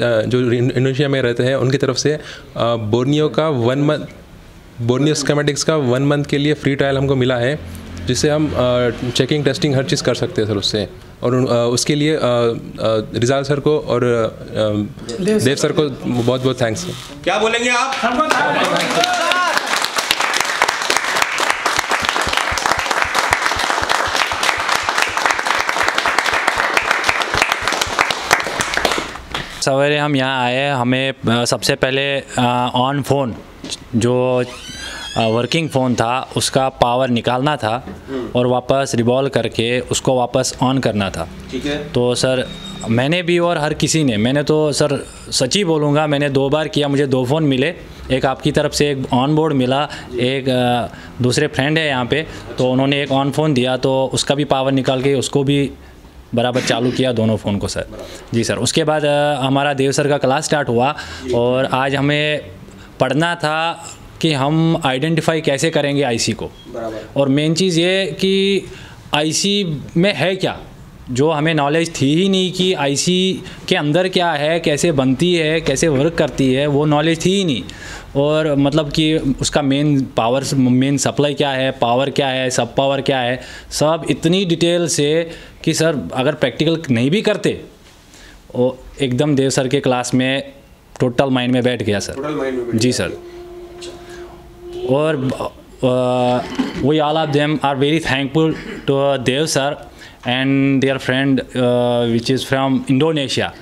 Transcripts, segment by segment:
जो इंडोनेशिया में रहते हैं उनकी तरफ़ से बोर्नियो का वन मंथ बोर्नियो स्केमेटिक्स का वन मंथ के लिए फ्री ट्रायल हमको मिला है जिससे हम चेकिंग टेस्टिंग हर चीज़ कर सकते हैं सर उससे। और उसके लिए रिजाल सर को और देव सर को बहुत बहुत थैंक्स क्या बोलेंगे आप? सवेरे हम यहाँ आए हमें सबसे पहले ऑन फ़ोन जो वर्किंग फ़ोन था उसका पावर निकालना था और वापस रिवॉल्व करके उसको वापस ऑन करना था। ठीक है। तो सर मैंने भी और हर किसी ने मैंने तो सर सच ही बोलूँगा मैंने दो बार किया मुझे दो फ़ोन मिले। एक आपकी तरफ़ से एक ऑन बोर्ड मिला एक दूसरे फ्रेंड है यहाँ पे तो उन्होंने एक ऑन फ़ोन दिया तो उसका भी पावर निकाल के उसको भी बराबर चालू किया दोनों फ़ोन को सर। जी सर। उसके बाद हमारा देव सर का क्लास स्टार्ट हुआ और आज हमें पढ़ना था कि हम आइडेंटिफाई कैसे करेंगे आईसी को। और मेन चीज़ ये कि आईसी में है क्या? जो हमें नॉलेज थी ही नहीं कि आईसी के अंदर क्या है कैसे बनती है कैसे वर्क करती है वो नॉलेज थी ही नहीं। और मतलब कि उसका मेन पावर मेन सप्लाई क्या है पावर क्या है सब पावर क्या है सब इतनी डिटेल से कि सर अगर प्रैक्टिकल नहीं भी करते वो एकदम देव सर के क्लास में टोटल माइंड में बैठ गया सर जी सर और we all of them are very thankful to Dev sir and their friend which is from Indonesia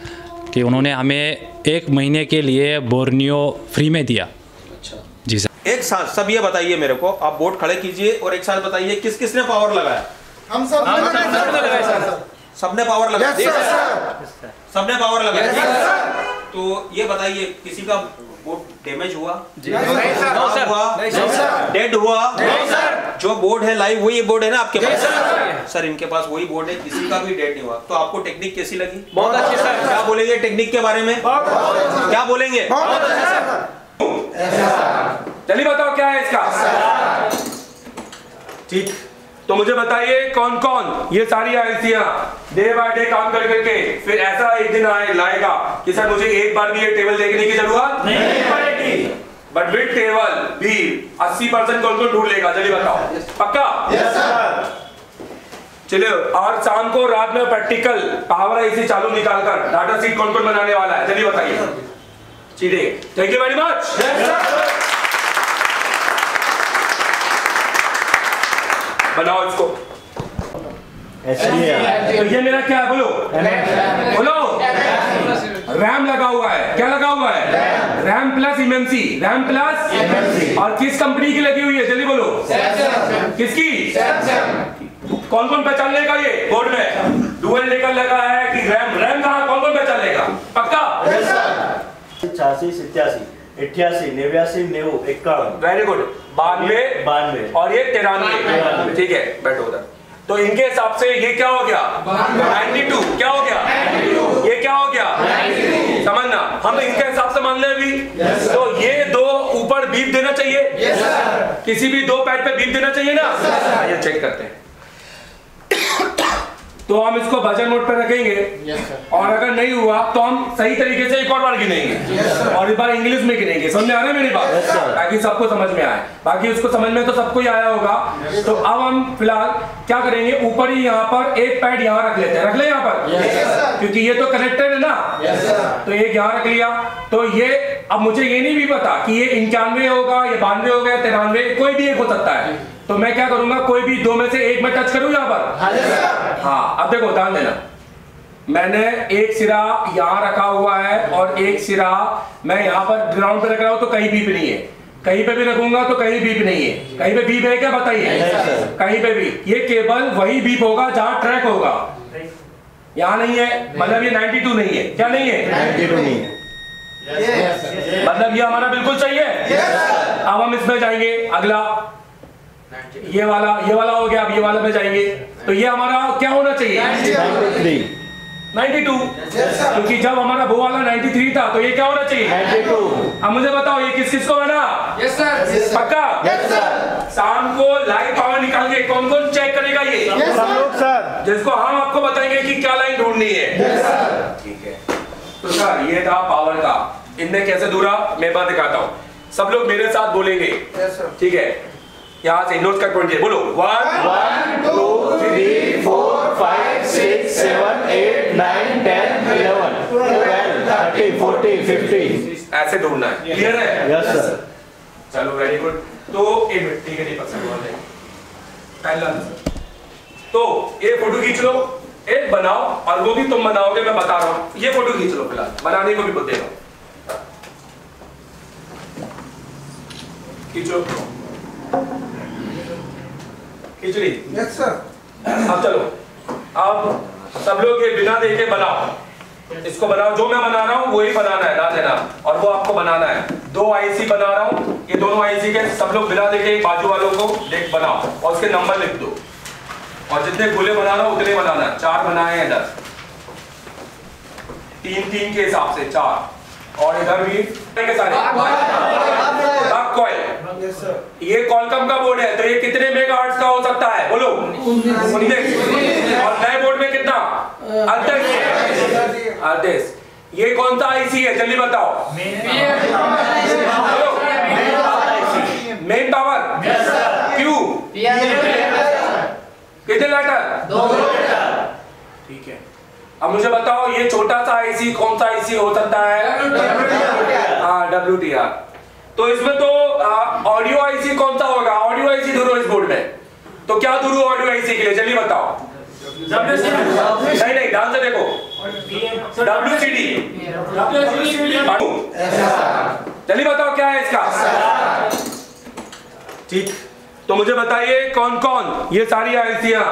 कि उन्होंने हमें एक महीने के लिए बोर्नियो फ्री में दिया। एक साथ सब ये बताइए मेरे को आप बोर्ड खड़े कीजिए और एक साथ बताइए किस किसने पावर लगाया? हम सब सबने पावर लगाया? सबने पावर लगाया तो ये बताइए किसी का बोर्ड डैमेज हुआ? हुआ? डेड हुआ? जो बोर्ड है लाइव वही बोर्ड है ना आपके पास? सर इनके पास वही बोर्ड है किसी का भी डेड नहीं हुआ। तो आपको टेक्निक कैसी लगी? बहुत अच्छी सर क्या बोलेंगे टेक्निक के बारे में? क्या बोलेंगे? चलिए बताओ क्या है इसका? ठीक। तो मुझे बताइए कौन कौन? ये सारी आईसियाँ डे बाय डे काम कर करके फिर ऐसा एक दिन आए लाएगा कि सर मुझे एक बार भी ये टेबल देखने की ज़रूरत नहीं पड़ेगी। बट विद टेबल भी 80 परसेंट कौन कौन ढूंढ लेगा? चलिए बताओ। पक्का? यस सर चलिए और शाम को रात में प्रैक्टिकल पावर आईसी चालू निकालकर डाटा सीट कौन कौन बनाने वाला है? चलिए बताइए। चीजे थैंक यू वेरी मच बनाओ इसको तो ये मेरा क्या है बोलो? बोलो। रैम लगा हुआ है। क्या लगा हुआ है? रैम। प्लस इमेंसी रैम प्लस और किस कंपनी की लगी हुई है? जल्दी बोलो। किसकी? कौन कौन पहचान लेगा ये बोर्ड में? डुअल लेकर लगा है कि रैम। रैम कहा कौन कौन पहचान लेगा? पक्का? छियासी सत्यासी अठासी नेव्यासी नेव इक्यावन। वेरी गुड बानवे बानवे। और ये तिरानवे। ठीक है बैठो उधर। तो इनके हिसाब से ये क्या हो गया? 92 क्या हो गया? ये क्या हो गया? समझना। हम इनके हिसाब से मान ले अभी। तो ये दो ऊपर बीप देना चाहिए। किसी भी दो पैड पे बीप देना चाहिए ना? ये चेक करते हैं। तो हम इसको भजन मोड पे रखेंगे। और अगर नहीं हुआ तो हम सही तरीके से एक और बार गिनेंगे। और इस बार इंग्लिश में गिनेंगे। समझ में आ रहा है मेरी बात? ताकि सबको समझ में आए। बाकी उसको समझ में तो सबको ही आया होगा। तो अब हम फ़िलहाल क्या करेंगे? ऊपर ही यहाँ पर एक पैड यहाँ रख लेते हैं। रख ले यहाँ पर? क्योंकि ये तो कनेक्टेड है ना? तो एक यहाँ रख लिया। तो ये अब मुझे ये नहीं भी पता कि ये इक्यानवे होगा ये बानवे होगा या तिरानवे कोई भी एक हो सकता है। तो मैं क्या करूँगा कोई भी दो में से एक में टच करूँ यहाँ पर? हाँ अब देखो ध्यान देना। मैंने एक सिरा यहाँ रखा हुआ है और एक सिरा मैं यहाँ पर ग्राउंड पे रख रहा हूँ तो कहीं बीप नहीं है। कहीं पे भी रखूँगा तो कहीं बीप नहीं है। कहीं पे बीप है क्या बताइए? कहीं पे भी। ये केबल वही बीप होगा जहाँ ट्रैक होगा। यहाँ नहीं है मतलब ये 92 नहीं है। क्या नहीं है? 92 नहीं है। मतलब ये हमारा बिल्कुल सही है? अब हम इसमें जाएँगे। अगला। ये वाला ये वाला हो गया अब ये वाला में जाएँगे। तो ये हमारा क्या होना चाहिए? 92 क्योंकि जब हमारा वो वाला 93 था तो ये क्या होना चाहिए? 92 अब मुझे बताओ ये किस किस को बना यस सर पक्का? शाम को लाइव पावर निकाल के कौन कौन चेक करेगा ये? हम लोग सर जिसको हम आपको बताएँगे कि क्या लाइन ढूंढनी है। ठीक है। तो सर ये था पावर का। इनमें कैसे दूरा? मैं बात दिखाता हूँ। सब लोग मेरे साथ बोलेंगे। ठीक है। यहाँ से नोट कर बोलो। One two three four five six seven eight nine ten eleven twelve thirty forty fifty ऐसे ढूंढना है। क्लियर है? यस सर चलो वेरी गुड तो एक मिनट ठीक है दीपक सर बोल रहे पहला। तो ये फ़ोटो खींच लो। एक बनाओ और वो भी तुम बनाओगे मैं बता रहा हूँ। ये फ़ोटो खींच लो फ़िलहाल। बनाने को भी बोल दे रहा हूँ। खींचो। खींच ली यस सर अब चलो। अब सब लोग ये बिना देखे बनाओ। इसको बनाओ। जो मैं बना रहा हूँ वही बनाना है ना देना। और वो आपको बनाना है। दो आईसी बना रहा हूँ। ये दोनों आईसी के सब लोग बिना देखे बाजू वालों को देख बनाओ। और उसके नंबर लिख दो। और जितने गोले बना रहा हूँ उतने बनाना है। चार बनाए हैं इधर तीन तीन के हिसाब से चार। और इधर भी के सारे। ये कॉलकम का बोर्ड है? तो ये कितने मेगाहर्ट्ज का हो सकता है? बोलो। उन्नीस। और नए बोर्ड में कितना? अड़तीस। अड़तीस। ये कौन सा आईसी है? जल्दी बताओ। मेन पावर क्यू कितने लेटर ठीक है। अब मुझे बताओ ये छोटा सा आईसी कौन सा आईसी हो सकता है? हाँ डब्ल्यू टी आर तो इसमें तो ऑडियो आईसी कौन सा होगा? ऑडियो आईसी धुरो इस बोर्ड में। तो क्या धुरो ऑडियो आईसी के लिए? जल्दी बताओ। नहीं नहीं ध्यान से देखो। डब्ल्यू सी डी जल्दी बताओ क्या है इसका? ठीक। तो मुझे बताइए कौन कौन? ये सारी आईसियाँ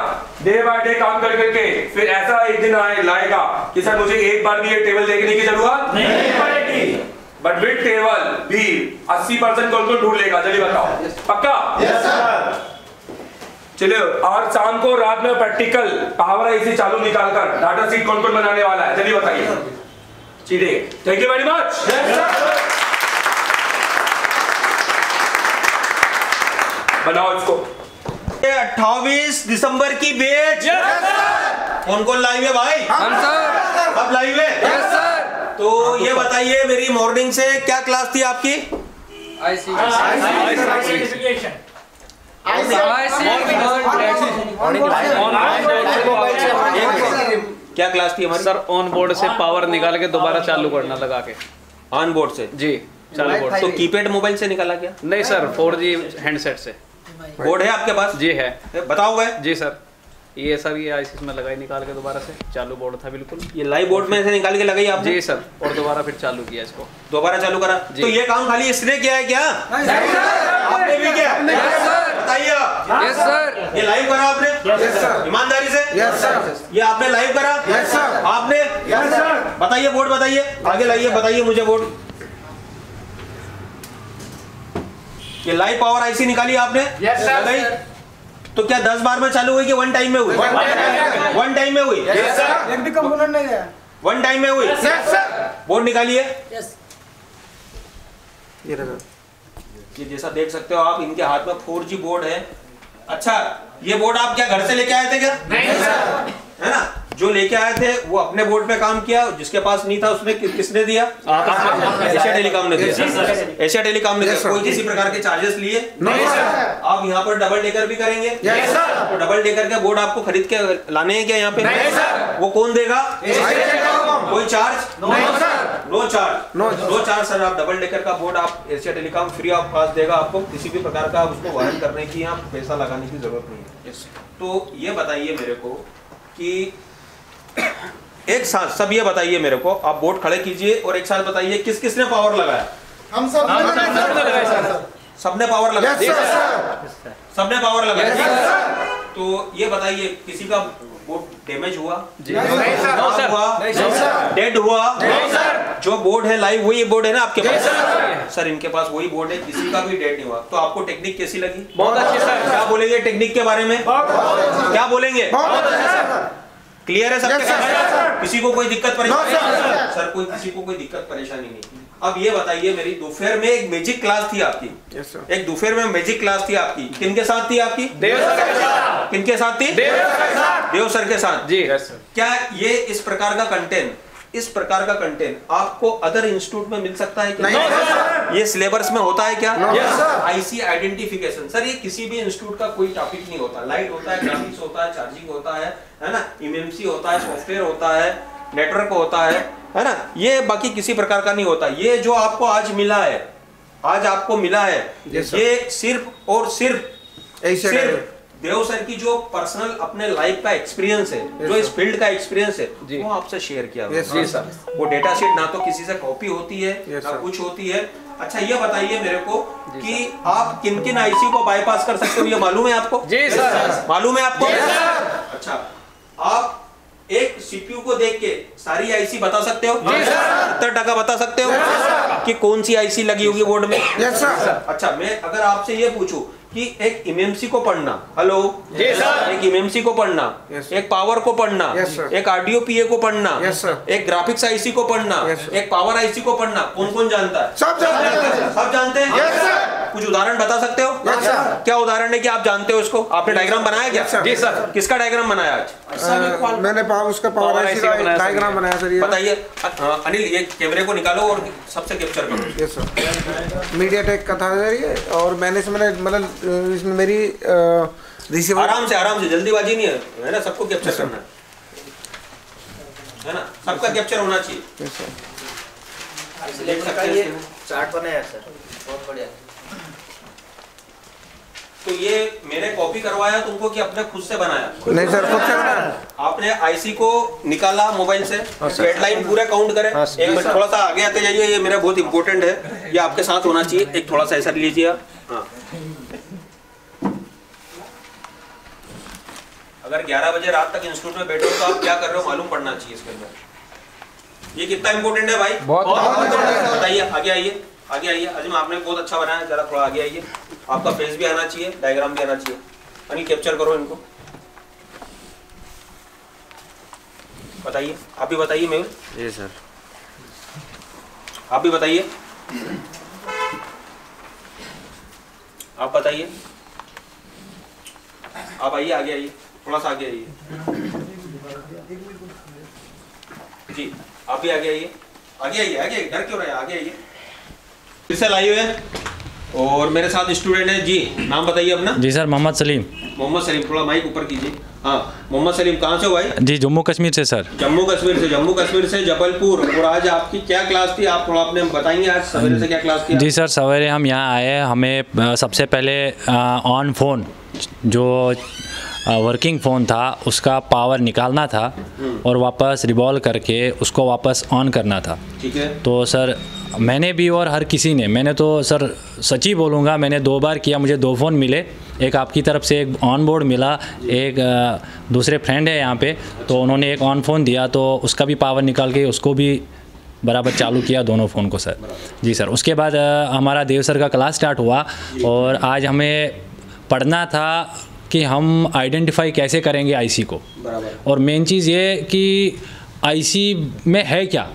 डे बाय डे काम कर करके फिर ऐसा एक दिन आए लाएगा कि सर मुझे एक बार भी ये टेबल देखने की ज़रूरत? नहीं पड़ेगी बट विद टेबल भी 80 परसेंट कौन कौन ढूंढ लेगा? जल्दी बताओ। पक्का? यस सर चलिए और शाम को रात में प्रैक्टिकल पावर आईसी चालू निकालकर डाटा सीट कौन कौन बनाने वाला है? चलिए बताइए। चीजे थैंक यू वेरी मच बनाओ इसको। अट्ठाईस दिसंबर की बेच। कौन कौन लाइव है भाई? हम सर अब लाइव है? यस सर तो ये बताइए मेरी मॉर्निंग से क्या क्लास थी आपकी क्या क्लास थी हमारी सर ऑन बोर्ड से पावर निकाल के दोबारा चालू करना लगा के ऑन बोर्ड से जी चालू बोर्ड तो कीपैड मोबाइल से निकाला गया नहीं सर फोर जी हैंडसेट से बोर्ड है आपके पास जी है बताओ जी सर ये सर ये आईसीस में लगाई निकाल के दोबारा से चालू बोर्ड था बिल्कुल। ये लाइव बोर्ड में से निकाल के लगाई आपने? जी सर और दोबारा फिर चालू किया इसको। दोबारा चालू करा? तो ये काम खाली इसने किया है क्या? आपने भी किया? बताइए यस सर ये लाइव करा आपने? ईमानदारी से? यस सर ये आपने लाइव करा? यस सर आपने? यस सर बताइए बोर्ड बताइए। आगे लाइए बताइए मुझे बोर्ड ये लाइव पावर आईसी निकाली आपने? Yes, sir. तो क्या दस बार में चालू हुई कि वन टाइम में हुई? वन टाइम में। हुई? एक भी कंपोनेंट नहीं है वन टाइम में हुई? यस बोर्ड निकालिए ये ये जैसा देख सकते हो आप इनके हाथ में फोर जी बोर्ड है। अच्छा ये बोर्ड आप क्या घर से लेके आए थे क्या? नहीं सर है ना? जो लेके आए थे वो अपने बोर्ड पे काम किया जिसके पास नहीं था उसने कि, किसने दिया? एशिया टेलीकॉम ने दिया। एशिया टेलीकॉम ने दिया। कोई किसी प्रकार के चार्जेस लिए? आप यहाँ पर डबल डेकर भी करेंगे? तो डबल डेकर के बोर्ड आपको खरीद के लाने हैं क्या यहाँ पे? वो कौन देगा? कोई charge no charge No no charge sir आप डबल डेकर का बोर्ड आप Asia telecom free of cost देगा आपको। किसी भी प्रकार का उसको वारंट करने की यहाँ पैसा लगाने की ज़रूरत नहीं है। तो ये बताइए मेरे को कि एक साथ सब ये बताइए मेरे को आप बोर्ड खड़े कीजिए और एक साथ बताइए किस किसने पावर लगाया? हम सब सबने पावर लगाया सबने पावर लगाया? तो ये बताइए किसी का बोर्ड डैमेज हुआ? जी। नहीं सर। खराब हुआ? नहीं सर। डेड हुआ? जो बोर्ड है लाइव वही बोर्ड है ना आपके पास? सर। सर इनके पास वही बोर्ड है किसी का भी डेड नहीं हुआ। तो आपको टेक्निक कैसी लगी? बहुत अच्छी सर। क्या बोलेंगे टेक्निक के बारे में? क्या बोलेंगे? बहुत अच्छा सर। क्लियर है Yes. साथ किसी को कोई दिक्कत No, नहीं परेशानी सर कोई किसी को कोई दिक्कत परेशानी नहीं अब ये बताइए मेरी दोपहर में एक मैजिक क्लास थी आपकी यस सर एक दोपहर में मैजिक क्लास थी आपकी किन के साथ थी आपकी देव सर के साथ किनके साथ थी देव सर के साथ देव सर के साथ जी क्या ये इस प्रकार का कंटेंट इस प्रकार का कंटेंट आपको अदर इंस्टीट्यूट में मिल सकता है कि नहीं ये सिलेबस में होता है क्या? आईसी आइडेंटिफिकेशन सर ये किसी भी इंस्टीट्यूट का कोई टॉपिक नहीं होता. लाइट होता है ग्राफिक्स होता है चार्जिंग होता है है ना? इमएमसी होता है सॉफ्टवेयर होता है नेटवर्क होता है है ना? ये बाकी किसी प्रकार का नहीं होता. ये जो आपको आज मिला है आज आपको मिला है ये सिर्फ़ और सिर्फ़ सिर्फ़ देव सर की जो पर्सनल अपने लाइफ का एक्सपीरियंस है जो इस फ़ील्ड का एक्सपीरियंस है वो आपसे शेयर किया Yes, जी सर वो डेटा शीट ना तो किसी से कॉपी होती है Yes, ना कुछ होती है। अच्छा ये बताइए मेरे को कि आप किन किन आईसी को बाईपास कर सकते हो? ये मालूम है आपको? जी सर मालूम है आपको? अच्छा आप एक सीपीयू को देख के सारी आईसी बता सकते हो? सत्तर टका बता सकते हो? कि कौन सी आईसी लगी होगी बोर्ड में? अच्छा मैं अगर आपसे ये पूछूँ कि एक इमएमसी को पढ़ना हेलो जी, सर। एक इमएमसी को पढ़ना Yes, एक पावर को पढ़ना Yes, एक आरडीओ पीए को पढ़ना Yes, एक ग्राफिक्स आईसी को पढ़ना Yes, एक पावर आईसी को पढ़ना कौन कौन जानता है सब जानते हैं सब जानते हैं Yes, कुछ उदाहरण बता सकते हो Yes, क्या उदाहरण है कि आप जानते हो इसको आपने डायग्राम बनाया क्या जी सर किसका डायग्राम बनाया आज मैंने पावर उसका पावर आईसी का सर डायग्राम बनाया सर बताइए अनिल ये कैमरे को निकालो और सबसे कैप्चर करो यस सर मीडिया टेक का था सर ये और मैंने इसमें मतलब अ, इसमें मेरी रिसीवर आराम से आराम से जल्दीबाजी नहीं है है ना? सबको कैप्चर करना है। है ना? सबका कैप्चर होना चाहिए। हैं। चार्ट बनाया सर बहुत बढ़िया। तो ये मैंने कॉपी करवाया तुमको कि अपने खुद से बनाया? नहीं सर खुद से बनाया। आपने आईसी को निकाला मोबाइल से हेडलाइन पूरा काउंट करें। एक मिनट थोड़ा सा आगे आते जाइए ये मेरा बहुत इंपॉर्टेंट है। ये आपके साथ होना चाहिए। एक थोड़ा सा ऐसा लीजिए आप। हाँ। अगर 11 बजे रात तक इंस्टीट्यूट में बैठे हो तो आप क्या कर रहे हो? मालूम पड़ना चाहिए इसके अंदर। ये कितना इंपॉर्टेंट है भाई? बहुत बताइए आगे आइए आगे आइए। अजम आपने बहुत अच्छा बनाया जरा थोड़ा आगे आइए। आपका फेस भी आना चाहिए डायग्राम भी आना चाहिए। अनिल कैप्चर करो इनको। बताइए आप भी बताइए मेहुल। जी सर। आप भी बताइए। आप बताइए। आप आइए आगे आइए। थोड़ा सा आगे आइए। जी आप भी आगे आइए। आगे आइए आगे डर क्यों रहे आगे आइए। फिर से लाइए हुए और मेरे साथ स्टूडेंट है। जी नाम बताइए अपना। जी सर मोहम्मद सलीम। मोहम्मद सलीम थोड़ा माइक ऊपर कीजिए। हाँ मोहम्मद सलीम कहाँ से हो भाई? जी जम्मू कश्मीर से सर। जम्मू कश्मीर से जम्मू कश्मीर से जबलपुर। और आज आपकी क्या क्लास थी? आप थोड़ा अपने बताएँगे आज सवेरे से क्या क्लास थी जी सर सवेरे हम यहाँ आए हमें सबसे पहले ऑन फ़ोन जो वर्किंग फ़ोन था उसका पावर निकालना था और वापस रिवॉल्व करके उसको वापस ऑन करना था। ठीक है। तो सर मैंने भी और हर किसी ने मैंने तो सर सच ही बोलूँगा मैंने दो बार किया मुझे दो फ़ोन मिले। एक आपकी तरफ़ से एक ऑन बोर्ड मिला एक दूसरे फ्रेंड है यहाँ पे तो उन्होंने एक ऑन फ़ोन दिया तो उसका भी पावर निकाल के उसको भी बराबर चालू किया दोनों फ़ोन को सर। जी सर। उसके बाद हमारा देव सर का क्लास स्टार्ट हुआ और आज हमें पढ़ना था कि हम आइडेंटिफाई कैसे करेंगे आईसी को। बराबर। और मेन चीज़ ये कि आईसी में है क्या?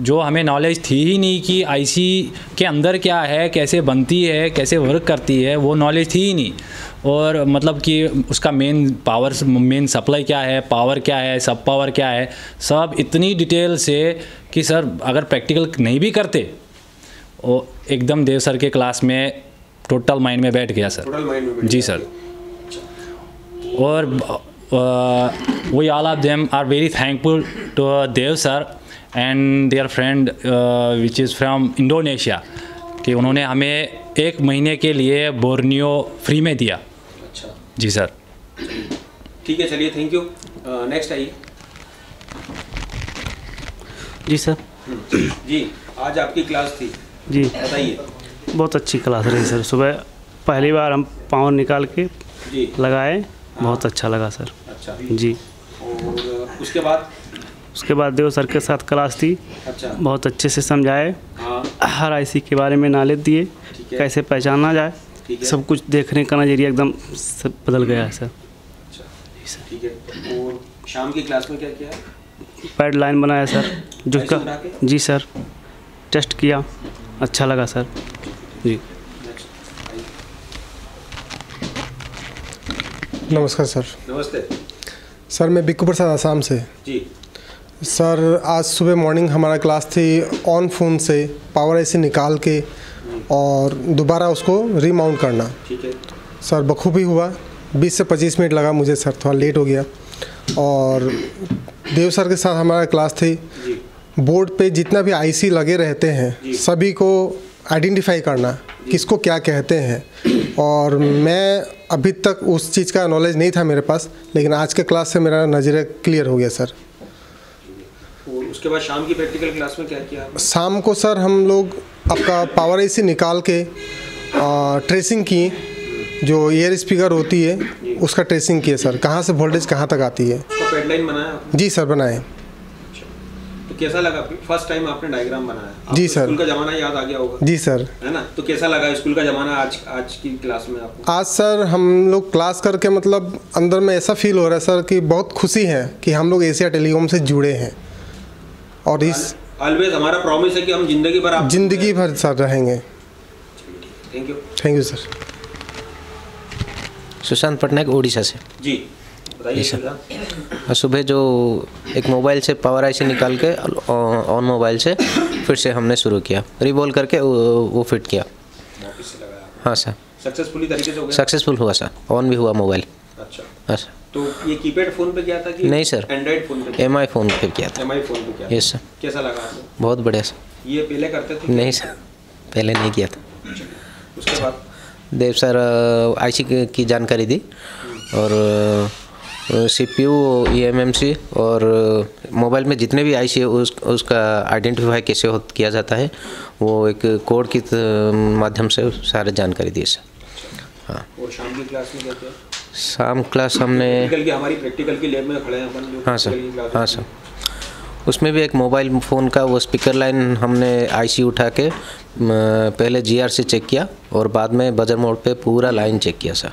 जो हमें नॉलेज थी ही नहीं कि आईसी के अंदर क्या है कैसे बनती है कैसे वर्क करती है वो नॉलेज थी ही नहीं। और मतलब कि उसका मेन पावर मेन सप्लाई क्या है पावर क्या है सब पावर क्या है सब इतनी डिटेल से कि सर अगर प्रैक्टिकल नहीं भी करते वो एकदम देव सर के क्लास में टोटल माइंड में बैठ गया सर टोटल माइंड और we all of them are very thankful to Dev sir and their friend which is from Indonesia कि उन्होंने हमें एक महीने के लिए बोर्नियो फ्री में दिया। अच्छा। जी सर। ठीक है चलिए थैंक यू नेक्स्ट आइए। जी सर। जी आज आपकी क्लास थी। जी। बताइए। बहुत अच्छी क्लास रही सर। सुबह पहली बार हम पावर निकाल के जी। लगाए। बहुत अच्छा लगा सर। अच्छा। जी। और उसके बाद? उसके बाद देव सर के साथ क्लास थी। अच्छा। बहुत अच्छे से समझाए। हाँ। हर आईसी के बारे में नॉलेज दिए। कैसे पहचाना जाए। सब कुछ देखने का नज़रिया एकदम सब बदल गया है सर। अच्छा। ठीक है। और शाम की क्लास में क्या किया? पैड लाइन बनाया सर। जो? का? जी सर। टेस्ट किया। अच्छा लगा सर। जी। नमस्कार सर। नमस्ते। सर मैं बिक्कू प्रसाद आसाम से। जी। सर आज सुबह मॉर्निंग हमारा क्लास थी ऑन फ़ोन से पावर ऐसे निकाल के और दोबारा उसको रीमाउंट करना। ठीक है। सर बखूबी हुआ। 20 से 25 मिनट लगा मुझे सर थोड़ा लेट हो गया। और देव सर के साथ हमारा क्लास थी। बोर्ड पे जितना भी आईसी लगे रहते हैं सभी को आइडेंटिफाई करना किसको क्या कहते हैं। और मैं अभी तक उस चीज़ का नॉलेज नहीं था मेरे पास लेकिन आज के क्लास से मेरा नज़रिया क्लियर हो गया सर उसके बाद शाम की प्रैक्टिकल क्लास में क्या किया? शाम को सर हम लोग आपका पावर एसी निकाल के आ, ट्रेसिंग की जो एयर स्पीकर होती है उसका ट्रेसिंग किए सर कहाँ से वोल्टेज कहाँ तक आती है? बनाया जी सर बनाए तो कैसा लगा? फ़र्स्ट टाइम आपने डायग्राम बनाया। जी सर। स्कूल का जमाना याद आ गया होगा। जी सर। है ना? तो कैसा लगा स्कूल का जमाना आज आज की क्लास में आपको? आज सर हम लोग क्लास करके मतलब अंदर में ऐसा फील हो रहा है सर कि बहुत खुशी है कि हम लोग एशिया टेलीकॉम से जुड़े हैं। और इस ऑलवेज हमारा प्रॉमिस है कि हम ज़िंदगी भर ज़िंदगी भर सर रहेंगे। Thank you thank you sir Sushant Patnaik Orissa से। जी। बताइए। और सुबह जो एक मोबाइल से पावर आई से निकाल के ऑन मोबाइल से फिर से हमने शुरू किया। रिवॉल्व करके वो, फिट किया। हाँ सर। सक्सेसफुली तरीके से हो गया? सक्सेसफुल हुआ सर। ऑन भी हुआ मोबाइल। अच्छा। हाँ सर। तो ये कीपैड फ़ोन पे किया था कि नहीं सर। एंड्रॉइड फ़ोन पे एम आई फ़ोन पे किया था। एम आई फ़ोन पे किया यस सर कैसा लगा आपको? बहुत बढ़िया सर। ये पहले करते थे? नहीं सर। पहले नहीं किया था। उसके बाद? देव सर आईसी की जानकारी दी। और सी ईएमएमसी सी और मोबाइल में जितने भी आई सी है उस उसका आइडेंटिफाई कैसे हो किया जाता है वो एक कोड के माध्यम से सारे जानकारी दिए सर। हाँ। और शाम की क्लास में शाम क्लास हमने हमारी प्रैक्टिकल की लैब में खड़े हैं हाँ सर। हाँ सर। उसमें भी एक मोबाइल फ़ोन का वो स्पीकर लाइन हमने आईसी उठा के पहले जीआर से चेक किया और बाद में बजर मोड पे पूरा लाइन चेक किया सर।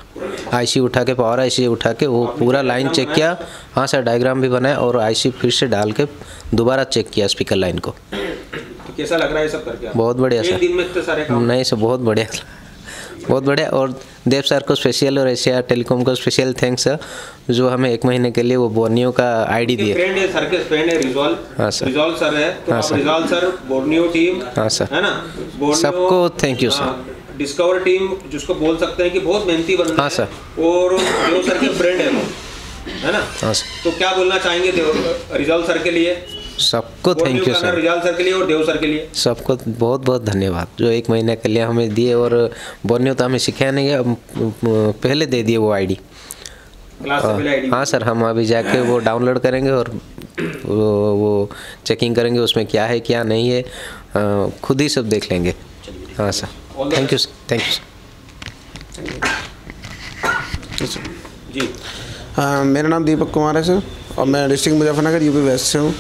आईसी उठा के पावर आईसी उठा के वो पूरा लाइन चेक किया। हाँ सर डायग्राम भी बनाया और आईसी फिर से डाल के दोबारा चेक किया स्पीकर लाइन को। तो कैसा लग रहा है सब करके? बहुत बढ़िया सर। दिन में इतने सारे नहीं सर बहुत बढ़िया। बहुत बढ़िया और देव सर को स्पेशल और एशिया टेलीकॉम को स्पेशल थैंक्स सर जो हमें एक महीने के लिए वो बोर्नियो का आईडी दिए फ्रेंड है सर के फ्रेंड है रिजॉल्व हाँ, सर। रिजॉल्व सर है तो हाँ, sir. Resolve sir Borneo team हाँ, सर। है ना सबको thank you, sir. Discover team जिसको बोल सकते हैं कि बहुत मेहनती बंदा हाँ, है सर। और देव सर के फ्रेंड है वो है ना हाँ सर तो क्या बोलना चाहेंगे देव रिजॉल्व सर के लिए सबको thank you sir resolve sir के लिए और देव सर के लिए। सबको बहुत बहुत धन्यवाद। जो एक महीने के लिए हमें दिए और बोर्नियो तो हमें सिखाया नहीं गया अब पहले दे दिए वो आईडी हाँ सर हम अभी जाके वो डाउनलोड करेंगे और वो वो चेकिंग करेंगे उसमें क्या है क्या नहीं है। खुद ही सब देख लेंगे। हाँ sir thank you sir thank you sir जी। हाँ मेरा नाम दीपक कुमार है सर और मैं डिस्ट्रिक्ट मुजफ्फरनगर यूपी वेस्ट से हूँ।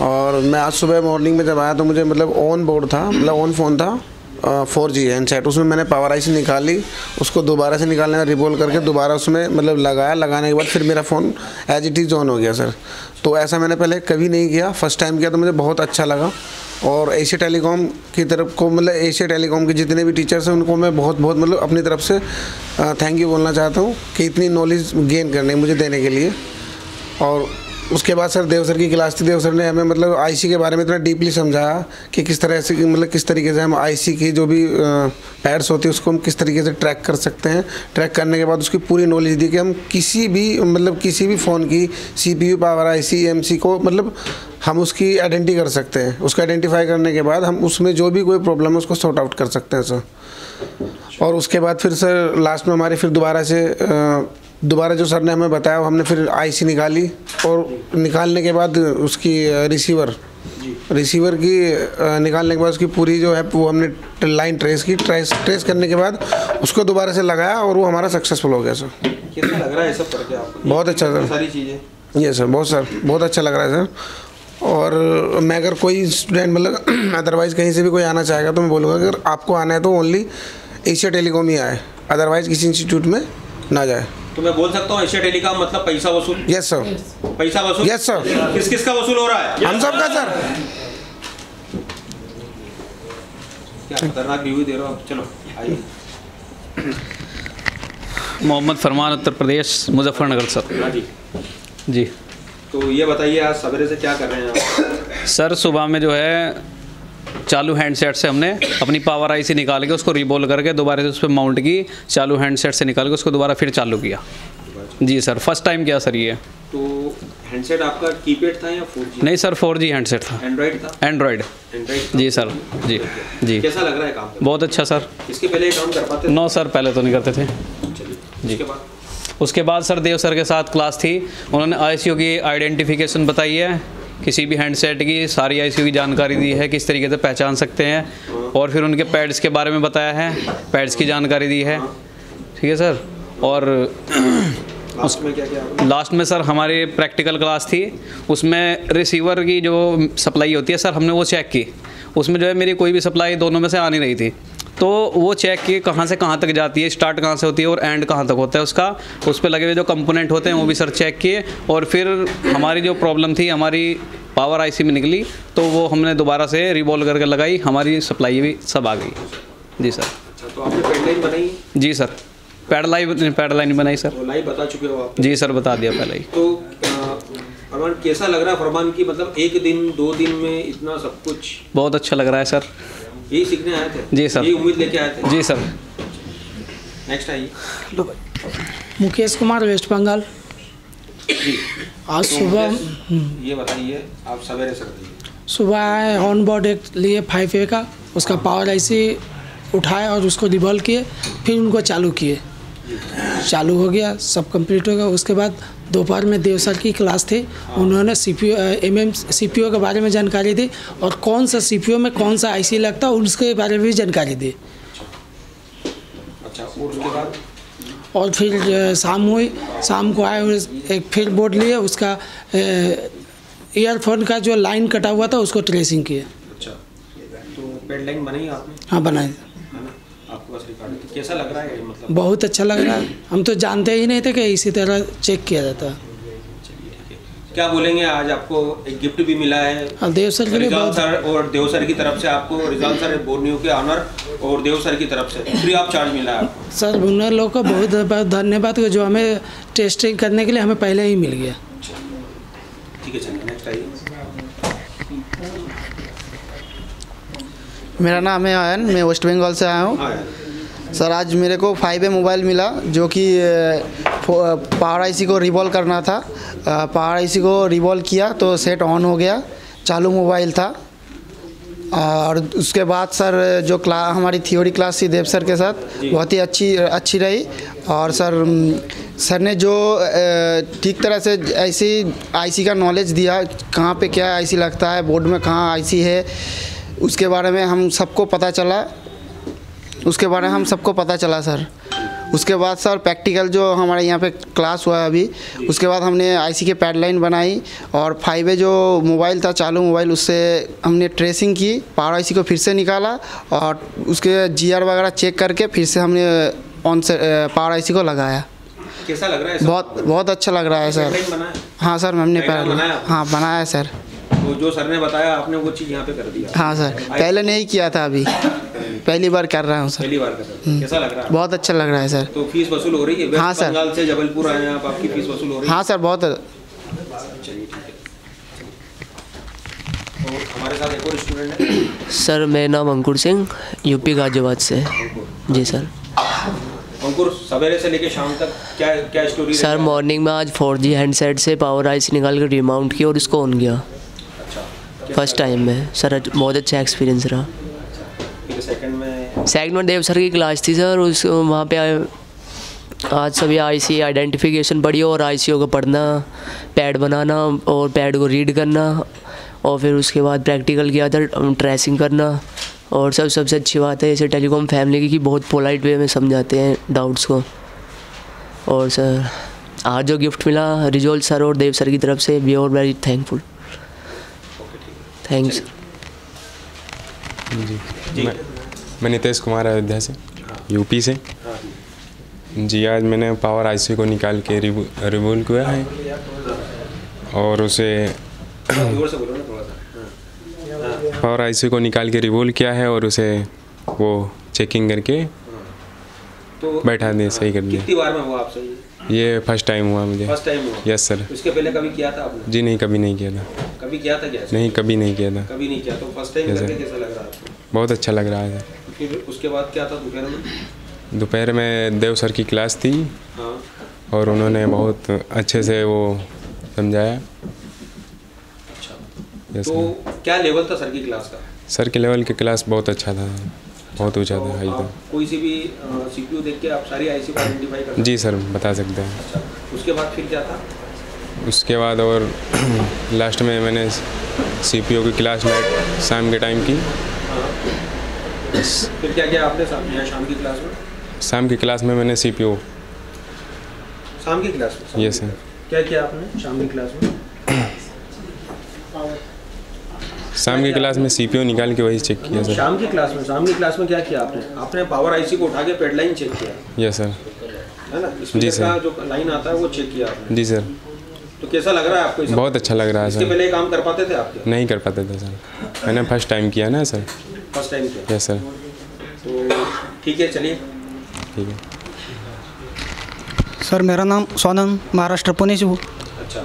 और मैं आज सुबह मॉर्निंग में जब आया तो मुझे मतलब ऑन बोर्ड था मतलब ऑन फ़ोन था फोर जी हैंड सेट उसमें मैंने पावर आई से निकाली, उसको दोबारा से निकालने का रिबोल करके दोबारा उसमें मतलब लगाया। लगाने के बाद फिर मेरा phone as it is on हो गया सर तो ऐसा मैंने पहले कभी नहीं किया। फ़र्स्ट टाइम किया तो मुझे बहुत अच्छा लगा। और एशिया टेलीकॉम की तरफ़ को मतलब एशिया टेलीकॉम के जितने भी टीचर्स हैं, उनको मैं बहुत बहुत मतलब अपनी तरफ़ से थैंक यू बोलना चाहता हूँ कि इतनी नॉलेज गेन करने मुझे देने के लिए। और उसके बाद सर देव सर की क्लास थी, देव सर ने हमें मतलब आईसी के बारे में इतना डीपली समझाया कि किस तरह से मतलब किस तरीके से हम आईसी की जो भी पैड्स होती है, उसको हम किस तरीके से ट्रैक कर सकते हैं। ट्रैक करने के बाद उसकी पूरी नॉलेज दी कि हम किसी भी मतलब किसी भी फ़ोन की सीपीयू पावर आईसी एमसी को मतलब हम उसकी आइडेंटिटी कर सकते हैं। उसको आइडेंटिफाई करने के बाद हम उसमें जो भी कोई प्रॉब्लम है, उसको सॉर्ट आउट कर सकते हैं सर और उसके बाद फिर सर लास्ट में हमारी फिर दोबारा से दोबारा जो सर ने हमें बताया हमने फिर आईसी निकाली और निकालने के बाद उसकी रिसीवर रिसीवर की निकालने के बाद उसकी पूरी जो है वो हमने लाइन ट्रेस की। ट्रेस ट्रेस करने के बाद उसको दोबारा से लगाया और वो हमारा सक्सेसफुल हो गया सर कैसा लग रहा है सब करके आपको? बहुत अच्छा सर सारी चीज़ें? ये सर बहुत सर बहुत अच्छा लग रहा है सर और मैं अगर कोई स्टूडेंट मतलब अदरवाइज़ कहीं से भी कोई आना चाहेगा तो मैं बोलूँगा अगर आपको आना है तो ओनली एशिया टेलीकॉम ही आए. अदरवाइज़ किसी इंस्टीट्यूट में ना जाए. तो मैं बोल सकता हूँ एशिया टेलीकॉम मतलब पैसा वसूल? यस सर पैसा वसूल? यस सर किस किस का वसूल हो रहा है? हम सब का सर क्या खतरनाक रिव्यू दे रहे हो। चलो आइए। मोहम्मद फरमान उत्तर प्रदेश मुजफ्फरनगर सर हाँ जी। जी। तो ये बताइए आज सवेरे से क्या कर रहे हैं आप? सर सुबह में जो है चालू हैंडसेट से हमने अपनी पावर आईसी निकाल के उसको रिबोल करके दोबारा से उस पर माउंट की चालू हैंडसेट से निकाल के उसको दोबारा फिर चालू किया। जी सर फ़र्स्ट टाइम किया सर ये। तो हैंडसेट आपका कीपैड था या फोर जी? नहीं सर फोर जी हैंडसेट था। एंड्रॉइड था? एंड्रॉइड जी सर जी जी। कैसा लग रहा है काम? बहुत अच्छा सर। इसके पहले काम कर पाते नो सर पहले तो नहीं करते थे। जी। उसके बाद? सर देव सर के साथ क्लास थी। उन्होंने आई की आइडेंटिफिकेशन बताई है। किसी भी हैंडसेट की, सारी आई की जानकारी दी है, किस तरीके से पहचान सकते हैं, और फिर उनके पैड्स के बारे में बताया है, पैड्स की जानकारी दी है। ठीक है, सर? और क्या क्या लास्ट में, सर, हमारी प्रैक्टिकल क्लास थी, उसमें रिसीवर की जो सप्लाई होती है, सर, हमने वो चेक की। उसमें जो है, मेरी कोई भी सप्लाई दोनों में से आ नहीं रही थी। तो वो चेक किए कहाँ से कहाँ तक जाती है स्टार्ट कहाँ से होती है और एंड कहाँ तक होता है उसका। उस पर लगे हुए जो कंपोनेंट होते हैं वो भी सर चेक किए और फिर हमारी जो प्रॉब्लम थी हमारी पावर आईसी में निकली तो वो हमने दोबारा से रिवॉल्व करके लगाई हमारी सप्लाई भी सब आ गई। जी सर अच्छा तो आपने पेडलाइन बनाई? जी sir pad line pad line बनाई सर लाइव बता चुके हो आप। जी सर बता दिया पहले ही। तो फरमान कैसा लग रहा है? फरमान की मतलब एक दिन दो दिन में इतना सब कुछ? बहुत अच्छा लग रहा है सर यही सीखने आए थे? जी सर। यही उम्मीद लेके आए थे? जी सर। नेक्स्ट आइए। मुकेश कुमार वेस्ट बंगाल। आज तो सुबह ये बताइए आप सवेरे सर सुबह आए ऑन बोर्ड एक लिए फाइव ए का उसका पावर ऐसे उठाए और उसको रिवॉल्व किए फिर उनको चालू किए। चालू हो गया सब कंप्लीट हो गया। उसके बाद दोपहर में देव सर की क्लास थी। उन्होंने C P M M C P के बारे में जानकारी दी और कौन सा सी पी में कौन सा आई सी लगता है उसके बारे में भी जानकारी दी। अच्छा और उसके बाद? और फिर शाम हुई। शाम को आए एक फिर बोर्ड लिए उसका ईयरफोन का जो लाइन कटा हुआ था उसको ट्रेसिंग किया। अच्छा तो पेडलाइन बनाई आपने? हाँ बनाए है ना आपके पास रिकॉर्ड है तो कैसा लग रहा है मतलब? बहुत अच्छा लग रहा है। हम तो जानते ही नहीं थे कि इसी तरह चेक किया जाता। है। क्या बोलेंगे आज आपको एक गिफ्ट भी मिला है। और देव सर के लिए बहुत सर और देव सर की तरफ़ से आपको रिजाल सर बोर्नियो के ऑनर और देव सर की तरफ़ से। फ्री ऑफ़ चार्ज मिला है सर उन लोग को बहुत बहुत धन्यवाद जो हमें टेस्टिंग करने के लिए हमें पहले ही मिल गया। ठीक है चलिए नेक्स्ट आइए। मेरा नाम है आयन मैं वेस्ट बंगाल से आया हूँ। सर आज मेरे को फाइव ए मोबाइल मिला जो कि पावर आईसी को रिवॉल्व करना था। पावर आईसी को रिवॉल्व किया तो सेट ऑन हो गया चालू मोबाइल था। और उसके बाद सर जो क्ला हमारी थ्योरी क्लास थी देव सर के साथ बहुत ही अच्छी अच्छी रही। और सर सर ने जो ठीक तरह से ऐसी आईसी का नॉलेज दिया कहाँ पे क्या आईसी लगता है बोर्ड में कहाँ आईसी है उसके बारे में हम सबको पता चला। उसके बारे में हम सबको पता चला सर। उसके बाद सर प्रैक्टिकल जो हमारे यहाँ पे क्लास हुआ है अभी उसके बाद हमने आईसी के पैडलाइन बनाई और फाइव जो मोबाइल था चालू मोबाइल उससे हमने ट्रेसिंग की पावर आईसी को फिर से निकाला और उसके जीआर वगैरह चेक करके फिर से हमने ऑन से पावर आईसी को लगाया। कैसा लग रहा है सर? बहुत बहुत अच्छा लग रहा है सर। हाँ सर हमने पैड हाँ बनाया? है सर। तो जो सर ने बताया आपने वो चीज़ यहाँ पे कर दिया। हाँ सर। पहले नहीं किया था अभी। पहली बार कर रहा हूँ सर। पहली बार कर रहे हो। कैसा लग रहा है? बहुत अच्छा लग रहा है सर। तो फ़ीस वसूल हो रही है? हाँ, सर। बंगाल से जबलपुर आए हैं आप आपकी फ़ीस वसूल हो रही है? हाँ सर बहुत चलिए ठीक है। तो हमारे साथ एक और स्टूडेंट है। सर मेरा नाम अंकुर सिंह यूपी गाजियाबाद से। जी सर। अंकुर सवेरे से लेके शाम तक क्या क्या स्टोरी सर मॉर्निंग में आज फोर जी हैंडसेट से पावर आइस निकाल कर रिमाउंट किया और इसको ऑन किया। फ़र्स्ट टाइम में सर बहुत अच्छा एक्सपीरियंस रहा। सेकंड में देव सर की क्लास थी सर, उस, वहाँ पे आज सभी आईसी आइडेंटिफिकेशन पढ़ी और आईसीओ को पढ़ना पैड बनाना और पैड को रीड करना और फिर उसके बाद प्रैक्टिकल किया था ट्रेसिंग करना और सब, सबसे अच्छी बात है जैसे टेलीकॉम फैमिली की, कि बहुत पोलाइट वे में समझाते हैं डाउट्स को। और सर, आज जो गिफ्ट मिला रिजोल सर और देव सर की तरफ़ से we are very thankful thanks जी। मैं, मैं नितेश कुमार अयोध्या से यूपी से। जी आज मैंने पावर आईसी को निकाल के रिवोल किया है। और उसे हाँ। पावर आईसी को निकाल के रिवोल किया है और उसे वो चेकिंग करके तो बैठा दिया सही कर दिया कितनी बार में हुआ आपसे ये फ़र्स्ट टाइम हुआ मुझे। फ़र्स्ट टाइम हुआ? यस सर इसके पहले कभी किया था आपने? जी नहीं कभी नहीं किया था। कभी किया था क्या? नहीं कभी नहीं किया था। कभी नहीं किया तो फ़र्स्ट टाइम करके कैसा लग रहा है आपको? बहुत अच्छा लग रहा है। फिर उसके बाद क्या था दोपहर में? दोपहर में देव सर की क्लास थी हाँ। और उन्होंने बहुत अच्छे से वो समझाया। यस तो क्या लेवल था सर की क्लास का? सर के लेवल की क्लास बहुत अच्छा था। बहुत ऊँचा था हाई था। कोई सी भी सीपीयू देख के आप सारी आईसी को आइडेंटिफाई कर जी सर बता सकते हैं। सकते उसके बाद फिर क्या था? उसके बाद और लास्ट में मैंने सी की क्लास नाइट शाम के टाइम की। फिर क्या किया आपने शाम की क्लास में? शाम की क्लास में मैंने सी शाम की क्लास में यस सर क्या किया आपने शाम की क्लास में? शाम की क्लास में सीपीओ निकाल के वही चेक किया सर शाम की क्लास में शाम की क्लास में क्या किया आपने? आपने पावर आईसी को उठा के पेड लाइन चेक किया। यस सर है ना? जी सर। जो लाइन आता है वो चेक किया आपने। जी सर तो कैसा लग रहा है आपको ये बहुत अच्छा लग रहा है इसके सर पहले काम कर पाते थे आपके नहीं कर पाते थे सर मैंने फ़र्स्ट टाइम किया ना सर फ़र्स्ट टाइम किया। यस सर तो ठीक है चलिए। ठीक है. सर मेरा नाम सोनम महाराष्ट्र पुणे से हूँ। अच्छा।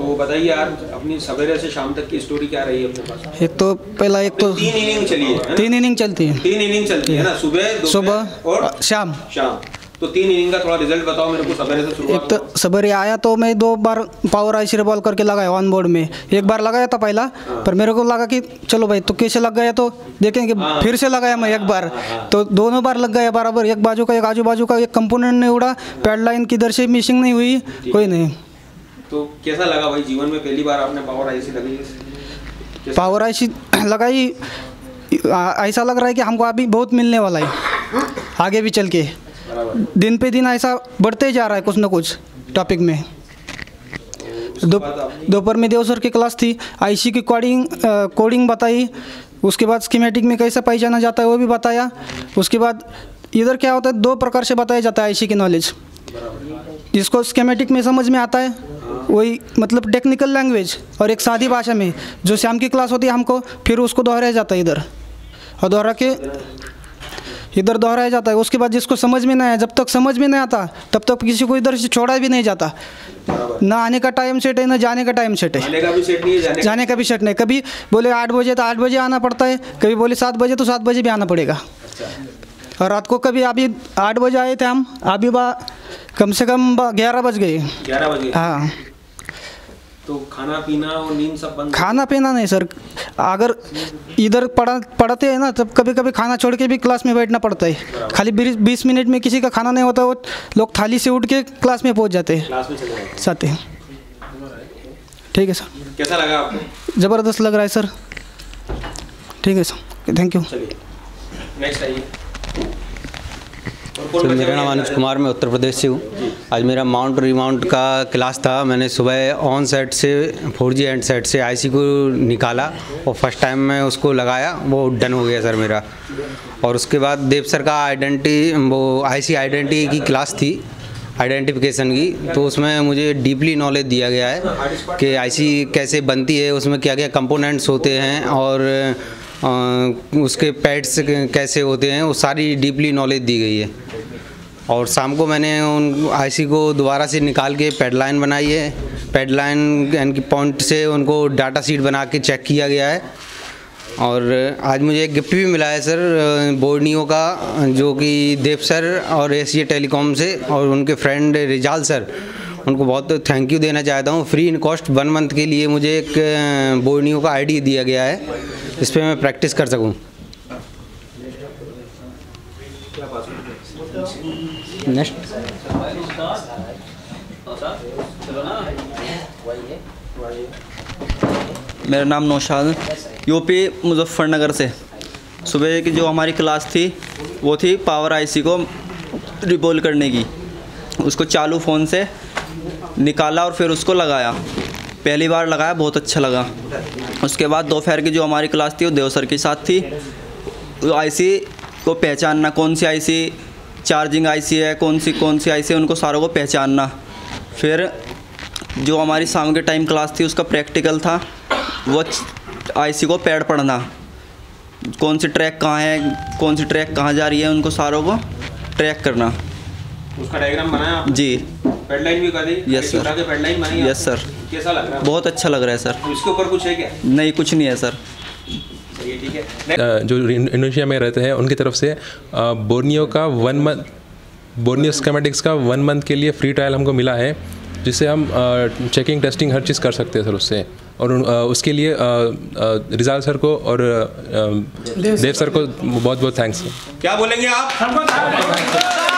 तो बताइए यार अपनी सवेरे से शाम तक की स्टोरी क्या रही है अपने पास? एक तो पहला एक तो तीन इनिंग चली है तीन इनिंग चलती है। तीन इनिंग चलती है ना? सुबह सुबह और शाम। शाम। तो तीन इनिंग का थोड़ा रिज़ल्ट बताओ मेरे को सवेरे से शुरुआत एक तो सवेरे आया तो मैं दो बार पावर आई बॉल करके लगाया ऑन बोर्ड में। एक बार लगाया था पहला पर मेरे को लगा कि चलो भाई तो कैसे लग गया तो देखेंगे फिर से लगाया मैं एक बार। तो दोनों बार लग गया बराबर एक बाजू का एक आजू बाजू का एक कंपोनेंट नहीं उड़ा पैड लाइन किधर से मिसिंग नहीं हुई कोई नहीं। तो कैसा लगा भाई जीवन में पहली बार आपने पावर आईसी लगी? है पावर आईसी लगाई ऐसा लग रहा है कि हमको अभी बहुत मिलने वाला है। आगे भी चल के। दिन पे दिन ऐसा बढ़ते जा रहा है कुछ ना कुछ टॉपिक में। दोपहर में देव सर की क्लास थी आईसी की कोडिंग कोडिंग बताई उसके बाद स्कीमेटिक में कैसे पहचाना जाता है वो भी बताया। उसके बाद इधर क्या होता है दो प्रकार से बताया जाता है आईसी की नॉलेज जिसको स्कीमेटिक में समझ में आता है वही मतलब टेक्निकल लैंग्वेज और एक सादी भाषा में जो शाम की क्लास होती है हमको फिर उसको दोहराया जाता है इधर। और दोहरा के इधर दोहराया जाता है। उसके बाद जिसको समझ में नहीं आया जब तक समझ में नहीं आता तब तक किसी को इधर से छोड़ा भी नहीं जाता। ना आने का टाइम सेट है ना जाने का टाइम सेट है। आने का भी सेट नहीं है जाने का जाने का भी सेट नहीं। कभी बोले आठ बजे तो आठ बजे आना पड़ता है। कभी बोले सात बजे तो सात बजे भी आना पड़ेगा। और रात को कभी अभी आठ बजे आए थे हम अभी बा कम से कम ग्यारह बज गए। ग्यारह बजे। हाँ। तो खाना पीना और नींद सब बंद खाना पीना नहीं सर। अगर इधर पढ़ा पढ़ाते हैं ना तब कभी कभी खाना छोड़ के भी क्लास में बैठना पड़ता है। खाली बीस मिनट में किसी का खाना नहीं होता वो लोग थाली से उठ के क्लास में पहुँच जाते हैं। जाते हैं। ठीक है सर। कैसा लगा आपको? ज़बरदस्त लग रहा है सर। ठीक है सर। थैंक यू नेक्स्ट आइए। सर मेरा नाम अनुज कुमार मैं उत्तर प्रदेश से हूँ। आज मेरा माउंट रिमाउंट का क्लास था। मैंने सुबह ऑन सेट से फोर जी एंड सेट से आईसी को निकाला और फ़र्स्ट टाइम मैं उसको लगाया वो डन हो गया सर मेरा। और उसके बाद देव सर का आइडेंटिटी वो आईसी आइडेंटिटी की क्लास थी आइडेंटिफिकेशन की। तो उसमें मुझे डीपली नॉलेज दिया गया है कि आईसी कैसे बनती है उसमें क्या क्या कंपोनेंट्स होते हैं और उसके पैड्स कैसे होते हैं, वो सारी डीपली नॉलेज दी गई है। और शाम को मैंने उन आईसी को दोबारा से निकाल के पैड लाइन बनाई है। पैड लाइन यानी पॉइंट से उनको डाटा सीट बना के चेक किया गया है। और आज मुझे एक गिफ्ट भी मिला है सर बोर्नियो का, जो कि देव सर और एशिया टेलीकॉम से और उनके फ्रेंड रिजाल सर, उनको बहुत थैंक यू देना चाहता हूँ। Free in cost one month के लिए मुझे एक बोर्नियो का आईडी दिया गया है। इस पर मैं प्रैक्टिस कर सकूँ? नेक्स्ट मेरा नाम नौशाद यूपी मुजफ्फरनगर से। सुबह की जो हमारी क्लास थी, वो थी पावर आईसी को रिबोल करने की। उसको चालू फ़ोन से निकाला और फिर उसको लगाया। पहली बार लगाया बहुत अच्छा लगा। उसके बाद दोपहर की जो हमारी क्लास थी वो देव सर के साथ थी। आईसी को पहचानना कौन सी आईसी चार्जिंग आईसी है कौन सी कौन सी आईसी है उनको सारों को पहचानना। फिर जो हमारी शाम के टाइम क्लास थी उसका प्रैक्टिकल था वो आईसी को पैड पढ़ना। कौन सी ट्रैक कहाँ है कौन सी ट्रैक कहाँ जा रही है उनको सारों को ट्रैक करना। उसका डायग्राम बनाया जी। पेडलाइन भी कर यस के सर पेडलाइन बनाई यस सर कैसा लग रहा है? बहुत अच्छा लग रहा है सर इसके ऊपर कुछ है क्या? नहीं कुछ नहीं है सर ठीक है। जो इंडोनेशिया में रहते हैं उनकी तरफ़ से बोर्नियो का वन मंथ बोर्नियो स्केमेटिक्स का वन मंथ के लिए फ्री ट्रायल हमको मिला है जिससे हम चेकिंग टेस्टिंग हर चीज़ कर सकते हैं सर उससे। और उसके लिए रिजाल सर को और देव सर को बहुत बहुत थैंक्स क्या बोलेंगे आप?